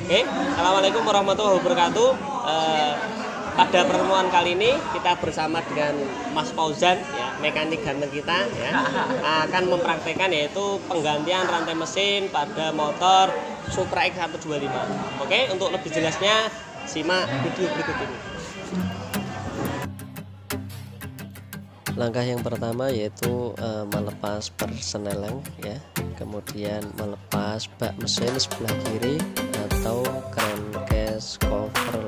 Oke, assalamualaikum warahmatullahi wabarakatuh. Eh, pada pertemuan kali ini kita bersama dengan Mas Fauzan, ya mekanik ganteng kita, ya akan mempraktekkan yaitu penggantian rantai mesin pada motor Supra X125. Oke, untuk lebih jelasnya simak video berikut ini. Langkah yang pertama yaitu uh, melepas persneling ya, kemudian melepas bak mesin sebelah kiri atau crankcase cover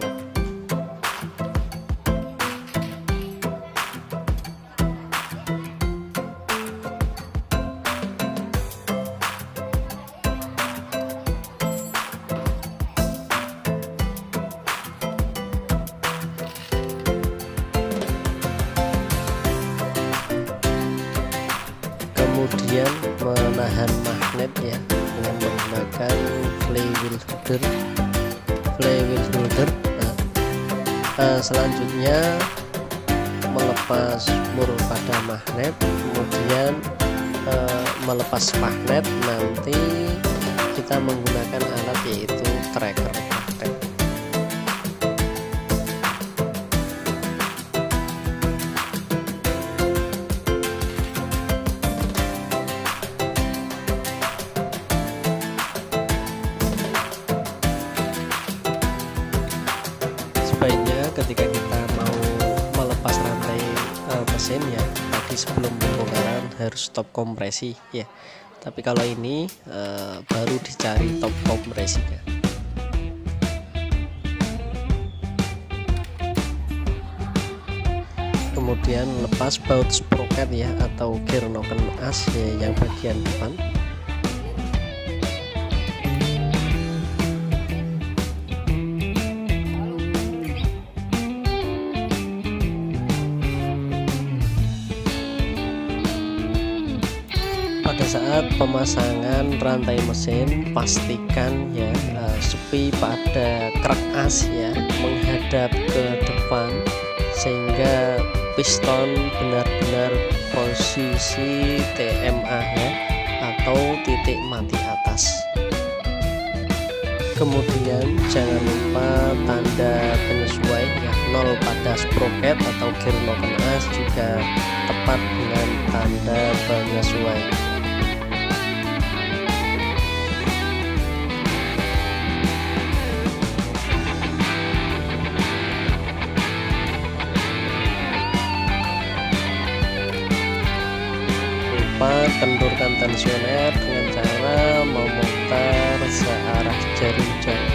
kemudian menahan magnet ya dengan menggunakan flywheel holder flywheel holder nah, uh, selanjutnya melepas mur pada magnet kemudian uh, melepas magnet nanti kita menggunakan alat yaitu tracker uh, mesin ya tadi sebelum pembongkaran harus stop kompresi ya. Tapi kalau ini uh, baru dicari top kompresinya. Kemudian lepas baut sprocket ya atau gear noken as ya yang bagian depan pada saat pemasangan rantai mesin pastikan ya uh, sepi pada krek as ya menghadap ke depan sehingga piston benar-benar posisi TMA ya atau titik mati atas. Kemudian jangan lupa tanda penyesuai ya nol pada sprocket atau gear noken as juga tepat dengan tanda penyesuai kendurkan tensioner dengan cara memutar searah jari jari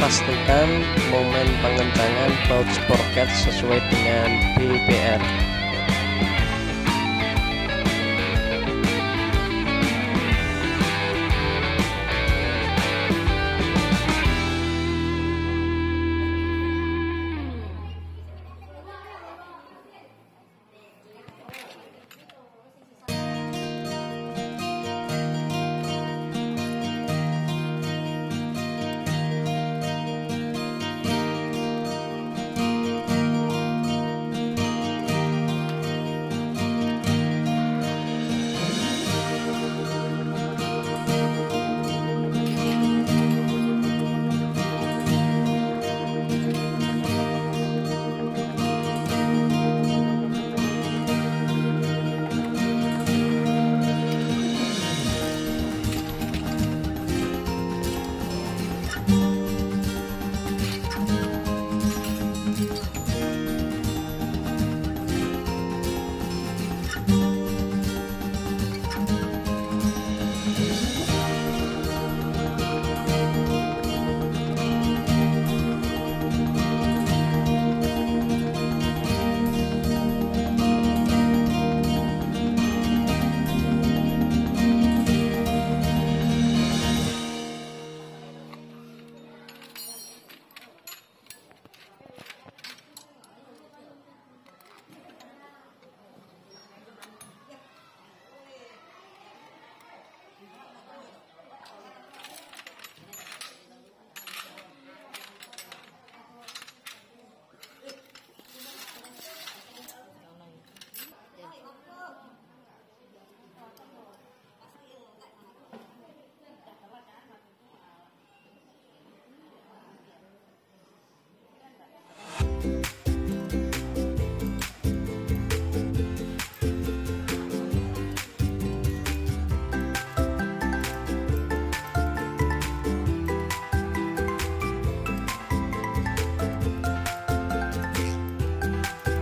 pastikan momen pengencangan baut sprocket sesuai dengan BPR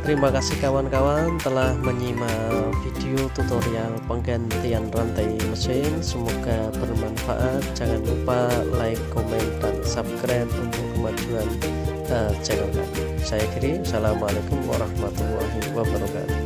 Terima kasih kawan-kawan telah menyimak video tutorial penggantian rantai mesin. Semoga bermanfaat. Jangan lupa like, komen, dan subscribe untuk kemajuan uh, channel. Saya kiri. Assalamualaikum warahmatullahi wabarakatuh.